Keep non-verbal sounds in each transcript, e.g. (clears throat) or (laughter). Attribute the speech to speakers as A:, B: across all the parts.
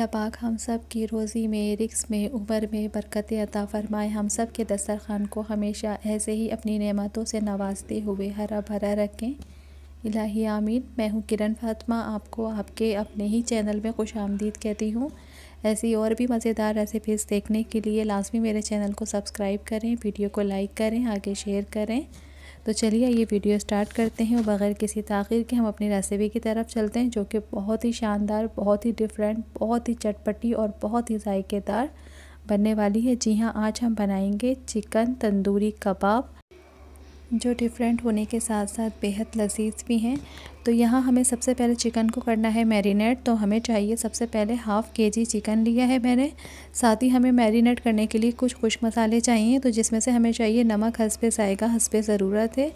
A: अल्लाह पाक हम सब की रोज़ी में, रिक्स में, उम्र में बरकत अता फ़रमाए। हम सब के दस्तरखान को हमेशा ऐसे ही अपनी नेमतों से नवाजते हुए हरा भरा रखें। इलाही आमीन। मैं हूँ किरण फातिमा। आपको आपके अपने ही चैनल में खुश आमदीद कहती हूँ। ऐसी और भी मज़ेदार रेसिपीज़ देखने के लिए लाजमी मेरे चैनल को सब्सक्राइब करें, वीडियो को लाइक करें, आगे शेयर करें। तो चलिए ये वीडियो स्टार्ट करते हैं और बग़ैर किसी तखिर के हम अपनी रेसिपी की तरफ़ चलते हैं, जो कि बहुत ही शानदार, बहुत ही डिफरेंट बहुत ही चटपटी और बहुत ही जायकेदार बनने वाली है। जी हाँ आज हम बनाएँगे चिकन तंदूरी कबाब। जो डिफरेंट होने के साथ साथ बेहद लजीज भी हैं। तो यहाँ हमें सबसे पहले चिकन को करना है मैरिनेट तो हमें चाहिए सबसे पहले हाफ़ के जी चिकन लिया है मैंने। साथ ही हमें मैरिनेट करने के लिए कुछ खुश मसाले चाहिए। तो जिसमें से हमें चाहिए नमक हंसपे जाएगा हंसपे ज़रूरत है।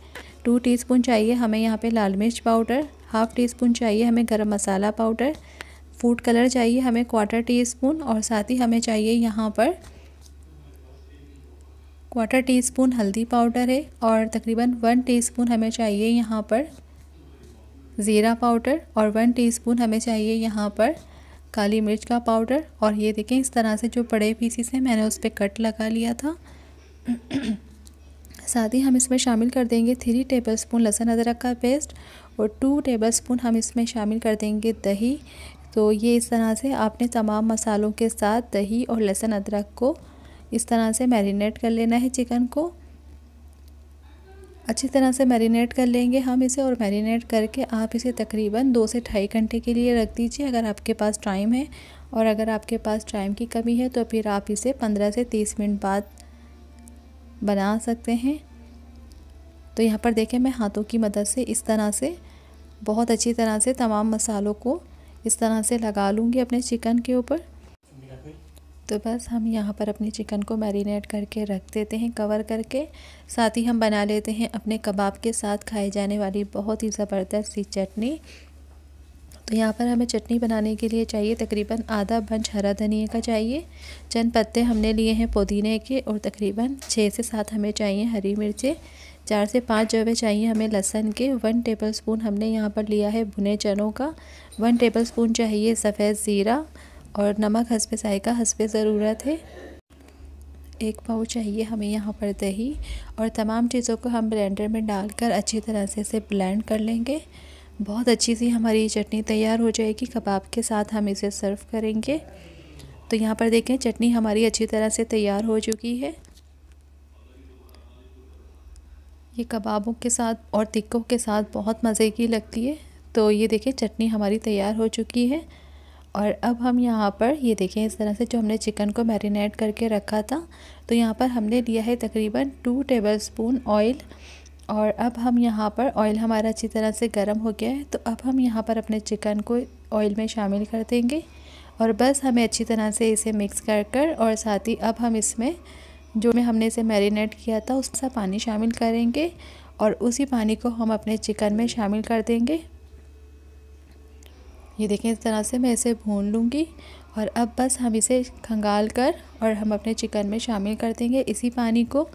A: टू टीस्पून चाहिए हमें यहाँ पे लाल मिर्च पाउडर हाफ़ टी स्पून चाहिए हमें गरम मसाला पाउडर फ़ूड कलर चाहिए हमें क्वार्टर टी स्पून और साथ ही हमें चाहिए यहाँ पर क्वार्टर टी स्पून हल्दी पाउडर है और तकरीबन वन टीस्पून हमें चाहिए यहाँ पर ज़ीरा पाउडर और वन टीस्पून हमें चाहिए यहाँ पर काली मिर्च का पाउडर और ये देखें इस तरह से जो बड़े पीसीस हैं, मैंने उस पर कट लगा लिया था। साथ ही हम इसमें शामिल कर देंगे थ्री टेबल स्पून लहसुन अदरक का पेस्ट और टू टेबल स्पून हम इसमें शामिल कर देंगे दही। तो ये इस तरह से आपने तमाम मसालों के साथ दही और लहसुन अदरक को इस तरह से मैरिनेट कर लेना है चिकन को। अच्छी तरह से मैरिनेट कर लेंगे हम इसे और मैरिनेट करके आप इसे तकरीबन दो से ढाई घंटे के लिए रख दीजिए अगर आपके पास टाइम है। और अगर आपके पास टाइम की कमी है तो फिर आप इसे पंद्रह से तीस मिनट बाद बना सकते हैं। तो यहाँ पर देखें मैं हाथों की मदद से इस तरह से, बहुत अच्छी तरह से तमाम मसालों को इस तरह से लगा लूँगी अपने चिकन के ऊपर। तो बस हम यहाँ पर अपनी चिकन को मैरिनेट करके रख देते हैं, कवर करके। साथ ही हम बना लेते हैं अपने कबाब के साथ खाए जाने वाली बहुत ही ज़बरदस्त सी चटनी। तो यहाँ पर हमें चटनी बनाने के लिए चाहिए तकरीबन आधा बंच हरा धनिया का चाहिए। चंद पत्ते हमने लिए हैं पुदीने के और तकरीबन छः से सात हमें चाहिए हरी मिर्चें। चार से पाँच जवे चाहिए हमें लहसन के। वन टेबल स्पून हमने यहाँ पर लिया है भुने चनों का। वन टेबल स्पून चाहिए सफ़ेद ज़ीरा। और नमक हंसपे जायका हंसपे ज़रूरत है। एक पाव चाहिए हमें यहाँ पर दही और तमाम चीज़ों को हम ब्लेंडर में डालकर अच्छी तरह से इसे ब्लेंड कर लेंगे। बहुत अच्छी सी हमारी चटनी तैयार हो जाएगी, कबाब के साथ हम इसे सर्व करेंगे। तो यहाँ पर देखें, चटनी हमारी अच्छी तरह से तैयार हो चुकी है। ये कबाबों के साथ और टिक्कों के साथ बहुत मज़े की लगती है। तो ये देखें, चटनी हमारी तैयार हो चुकी है। और अब हम यहाँ पर, ये देखें इस तरह से जो हमने चिकन को मैरिनेट करके रखा था तो यहाँ पर हमने लिया है तकरीबन टू टेबल स्पून ऑयल और अब हम यहाँ पर ऑयल हमारा अच्छी तरह से गर्म हो गया है तो अब हम यहाँ पर अपने चिकन को ऑयल में शामिल कर देंगे और बस हमें अच्छी तरह से इसे मिक्स कर कर और साथ ही अब हम इसमें जो में हमने इसे मैरिनेट किया था उसका पानी शामिल करेंगे और उसी पानी को हम अपने चिकन में शामिल कर देंगे। ये देखें, इस तरह से मैं इसे भून लूँगी और अब बस हम इसे खंगाल कर और हम अपने चिकन में शामिल कर देंगे। इसी पानी को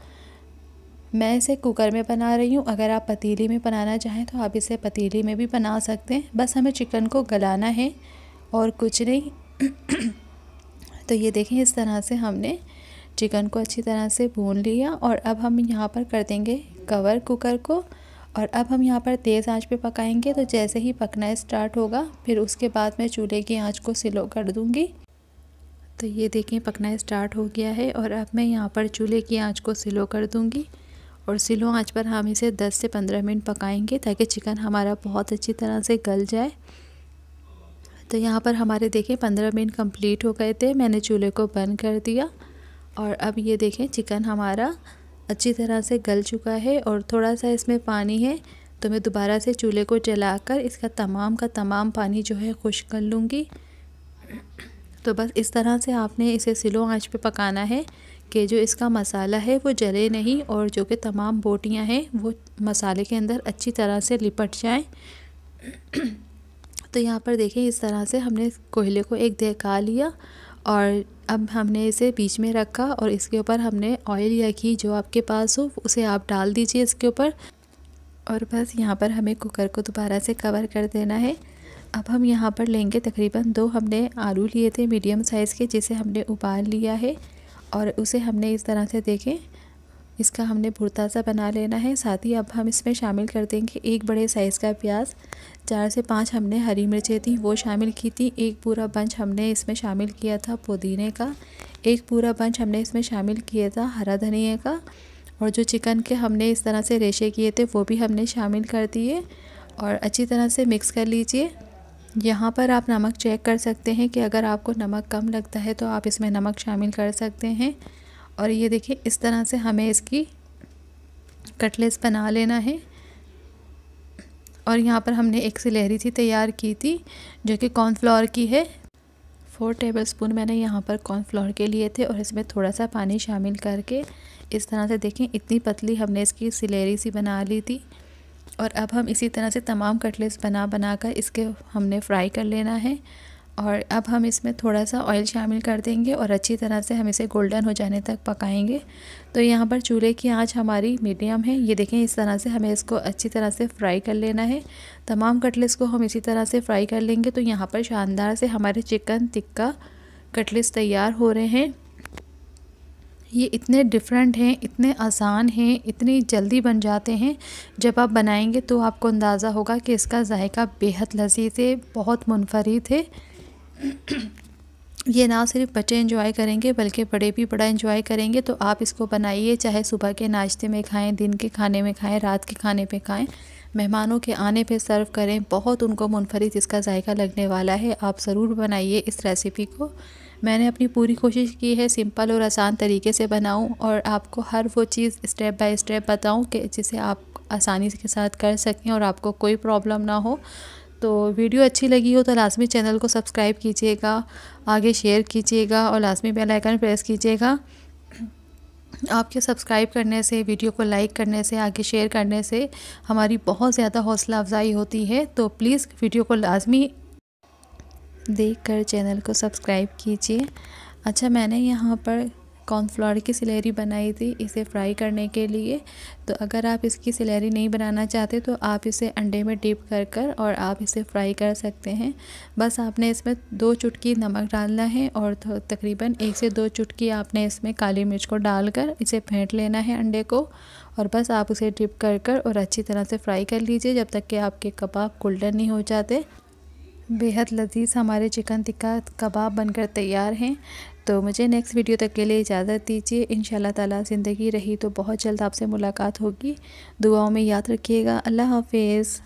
A: मैं इसे कुकर में बना रही हूँ। अगर आप पतीली में बनाना चाहें तो आप इसे पतीली में भी बना सकते हैं। बस हमें चिकन को गलाना है और कुछ नहीं। (clears throat) तो ये देखें, इस तरह से हमने चिकन को अच्छी तरह से भून लिया और अब हम यहाँ पर कर देंगे कवर कुकर को। और अब हम यहाँ पर तेज़ आँच पे पकाएँगे तो जैसे ही पकना स्टार्ट होगा, फिर उसके बाद मैं चूल्हे की आँच को स्लो कर दूँगी। तो ये देखें पकना स्टार्ट हो गया है और अब मैं यहाँ पर चूल्हे की आँच को स्लो कर दूँगी। और स्लो आँच पर हम इसे 10 से 15 मिनट पकाएँगे, ताकि चिकन हमारा बहुत अच्छी तरह से गल जाए। तो यहाँ पर हमारे देखें 15 मिनट कंप्लीट हो गए थे, मैंने चूल्हे को बंद कर दिया। और अब ये देखें चिकन हमारा अच्छी तरह से गल चुका है और थोड़ा सा इसमें पानी है तो मैं दोबारा से चूल्हे को जलाकर इसका तमाम का तमाम पानी जो है खुश कर लूँगी। तो बस इस तरह से आपने इसे सिलो आँच पे पकाना है कि जो इसका मसाला है वो जले नहीं और जो कि तमाम बोटियाँ हैं वो मसाले के अंदर अच्छी तरह से लिपट जाएँ। तो यहाँ पर देखें इस तरह से हमने कोयले को एक दहका लिया और अब हमने इसे बीच में रखा और इसके ऊपर हमने ऑयल या घी जो आपके पास हो, उसे आप डाल दीजिए इसके ऊपर। और बस यहाँ पर हमें कुकर को दोबारा से कवर कर देना है। अब हम यहाँ पर लेंगे तकरीबन दो हमने आलू लिए थे मीडियम साइज़ के, जिसे हमने उबाल लिया है। और उसे हमने इस तरह से देखें इसका हमने भुरता सा बना लेना है। साथ ही अब हम इसमें शामिल कर देंगे एक बड़े साइज़ का प्याज। चार से पाँच हमने हरी मिर्चें थी, वो शामिल की थी। एक पूरा बंच हमने इसमें शामिल किया था पुदीने का। एक पूरा बंच हमने इसमें शामिल किया था हरा धनिया का। और जो चिकन के हमने इस तरह से रेशे किए थे, वो भी हमने शामिल कर दिए। और अच्छी तरह से मिक्स कर लीजिए। यहाँ पर आप नमक चेक कर सकते हैं कि अगर आपको नमक कम लगता है तो आप इसमें नमक शामिल कर सकते हैं। और ये देखिए, इस तरह से हमें इसकी कटलेस बना लेना है। और यहाँ पर हमने एक सिलहरी थी तैयार की थी, जो कि कॉर्नफ्लोर की है। फोर टेबल स्पून मैंने यहाँ पर कॉर्नफ्लोर के लिए थे और इसमें थोड़ा सा पानी शामिल करके इस तरह से देखें, इतनी पतली हमने इसकी सिलेरी सी बना ली थी। और अब हम इसी तरह से तमाम कटलेट्स बना बना कर इसके हमने फ्राई कर लेना है। और अब हम इसमें थोड़ा सा ऑयल शामिल कर देंगे और अच्छी तरह से हम इसे गोल्डन हो जाने तक पकाएँगे। तो यहाँ पर चूल्हे की आँच हमारी मीडियम है। ये देखें, इस तरह से हमें इसको अच्छी तरह से फ्राई कर लेना है। तमाम कटलेट्स को हम इसी तरह से फ्राई कर लेंगे। तो यहाँ पर शानदार से हमारे चिकन टिक्का कटलेट्स तैयार हो रहे हैं। ये इतने डिफरेंट हैं, इतने आसान हैं, इतनी जल्दी बन जाते हैं। जब आप बनाएँगे तो आपको अंदाज़ा होगा कि इसका जायका बेहद लजीज है, बहुत मुनफरद है। (clears throat) ये ना सिर्फ़ बच्चे इंजॉय करेंगे, बल्कि बड़े भी बड़ा इंजॉय करेंगे तो आप इसको बनाइए, चाहे सुबह के नाश्ते में खाएँ, दिन के खाने में खाएँ, रात के खाने पे खाएँ। मेहमानों के आने पे सर्व करें, बहुत उनको मुनफरद इसका जायका लगने वाला है, आप ज़रूर बनाइए इस रेसिपी को। मैंने अपनी पूरी कोशिश की है सिंपल और आसान तरीके से बनाऊँ, और आपको हर वो चीज़ स्टेप बाय स्टेप बताऊँ कि जिसे आप आसानी के साथ कर सकें और आपको कोई प्रॉब्लम ना हो। तो वीडियो अच्छी लगी हो तो लाजमी चैनल को सब्सक्राइब कीजिएगा, आगे शेयर कीजिएगा और लाजमी बेल आइकन प्रेस कीजिएगा। आपके सब्सक्राइब करने से, वीडियो को लाइक करने से, आगे शेयर करने से हमारी बहुत ज़्यादा हौसला अफजाई होती है। तो प्लीज़ वीडियो को लाजमी देख कर चैनल को सब्सक्राइब कीजिए। अच्छा मैंने यहाँ पर कॉर्नफ्लोर की सिलेरी बनाई थी इसे फ्राई करने के लिए। तो अगर आप इसकी सिलेरी नहीं बनाना चाहते तो आप इसे अंडे में डिप कर कर और आप इसे फ्राई कर सकते हैं। बस आपने इसमें दो चुटकी नमक डालना है और तकरीबन एक से दो चुटकी आपने इसमें काली मिर्च को डालकर इसे फेंट लेना है अंडे को। और बस आप उसे डिप कर कर और अच्छी तरह से फ्राई कर लीजिए जब तक कि आपके कबाब गोल्डन नहीं हो जाते। बेहद लजीज हमारे चिकन टिक्का कबाब बनकर तैयार हैं। तो मुझे नेक्स्ट वीडियो तक के लिए इजाज़त दीजिए। इन ताला ज़िंदगी रही तो बहुत जल्द आपसे मुलाकात होगी। दुआओं में याद रखिएगा। अल्लाह हाफिज़।